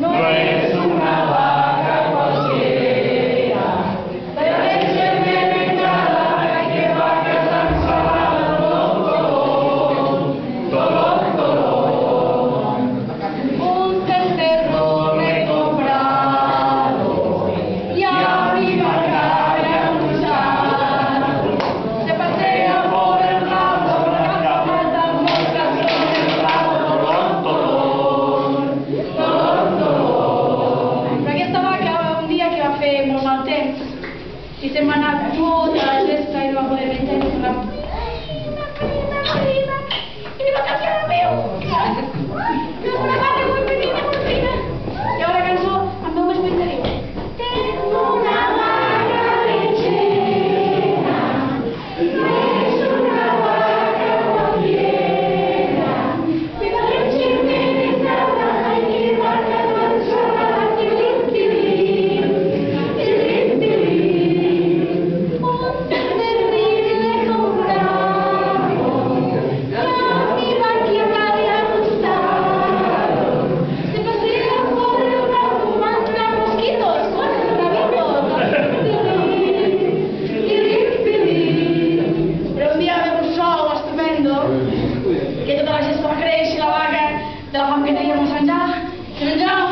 No. y semana u otra kita yang rendah rendah.